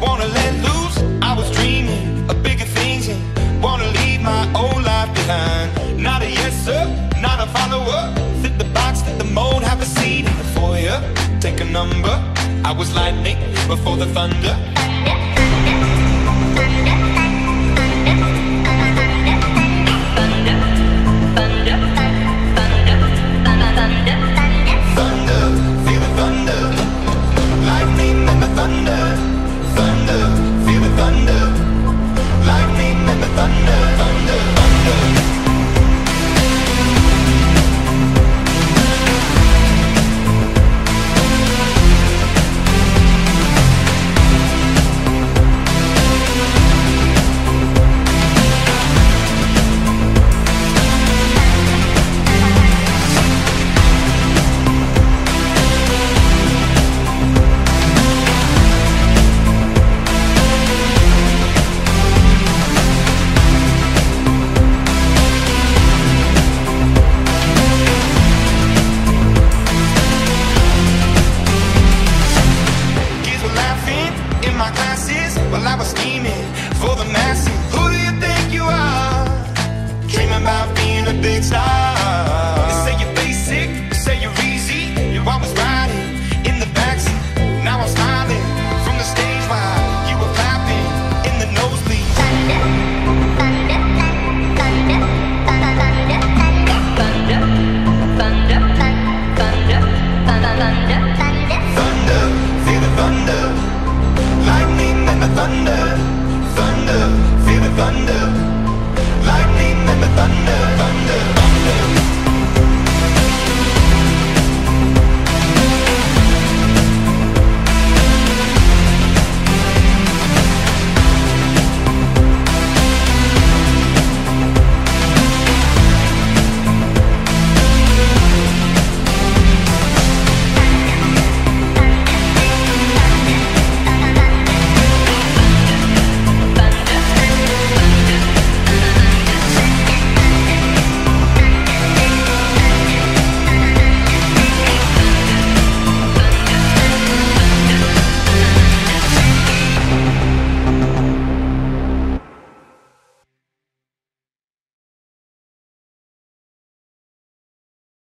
wanna let loose. I was dreaming of bigger things and wanna leave my old life behind. take a number. I was lightning before the thunder. Thunder, thunder, thunder, thunder, thunder, thunder. scheming for the masses.